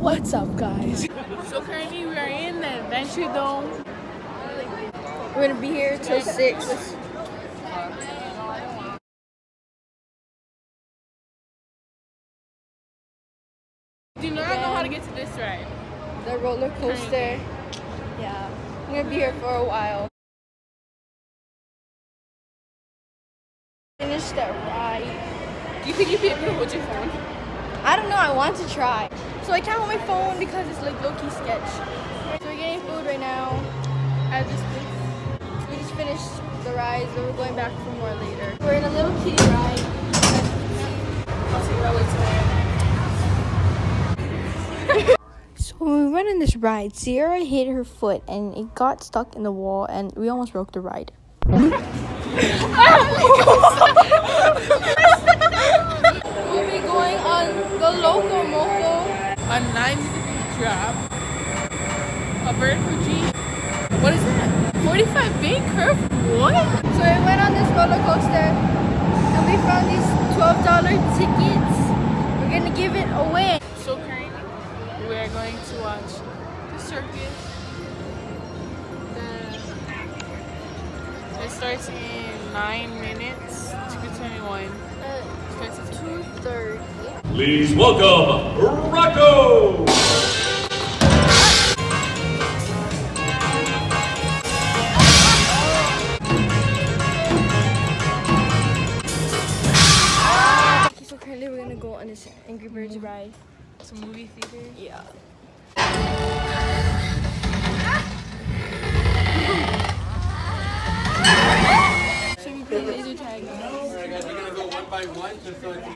What's up, guys? So currently we are in the Adventure Dome. We're gonna be here till six. Do not know how to get to this ride. The roller coaster. Yeah. I'm gonna be here for a while. Finish that ride. Do you think you'd be able to hold your phone? I don't know, I want to try. So I can't hold my phone because it's like low-key sketch. So we're getting food right now at this place. We just finished the ride, so we're going back for more later. We're in a little kiddie ride. So when we went on this ride, Sierra hit her foot and it got stuck in the wall and we almost broke the ride. Oh we'll be going on the Loco Moco. A 90 degree drop. A vertical G. What is that? 45 big curve? What? So we went on this roller coaster and we found these $12 tickets. We're gonna give it away. So currently we are going to watch the circus. The, it starts in 9 minutes. 221. Uh, Starts at 2. 230. Please welcome Rocco! Okay, so currently we're gonna go on this Angry Birds ride. It's a movie theater. Yeah. By one just so it's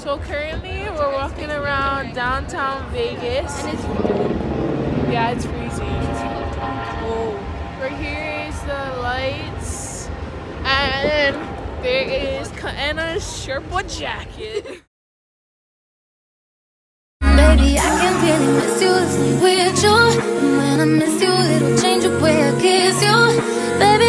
So currently we're walking around downtown Vegas. And it's Yeah, it's freezing. Whoa. Right here is the lights. And there is Kaena's Sherpa jacket. Baby, I can really miss you with you. And when I miss you, it'll Baby